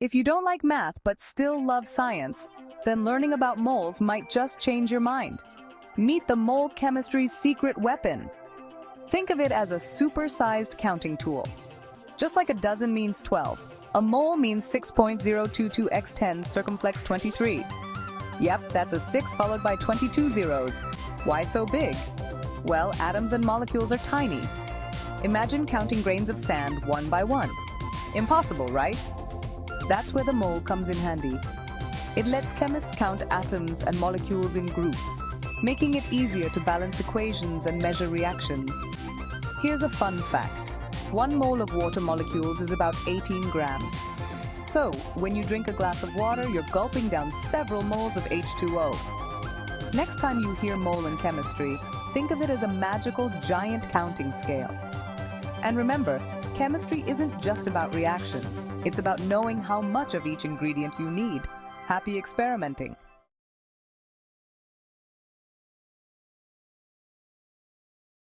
If you don't like math but still love science, then learning about moles might just change your mind. Meet the mole chemistry's secret weapon. Think of it as a super-sized counting tool. Just like a dozen means 12, a mole means 6.022x10 circumflex 23. Yep, that's a 6 followed by 22 zeros. Why so big? Well, atoms and molecules are tiny. Imagine counting grains of sand one by one. Impossible, right? That's where the mole comes in handy. It lets chemists count atoms and molecules in groups, making it easier to balance equations and measure reactions. Here's a fun fact. One mole of water molecules is about 18 grams. So, when you drink a glass of water, you're gulping down several moles of H2O. Next time you hear mole in chemistry, think of it as a magical giant counting scale. And remember, chemistry isn't just about reactions. It's about knowing how much of each ingredient you need. Happy experimenting!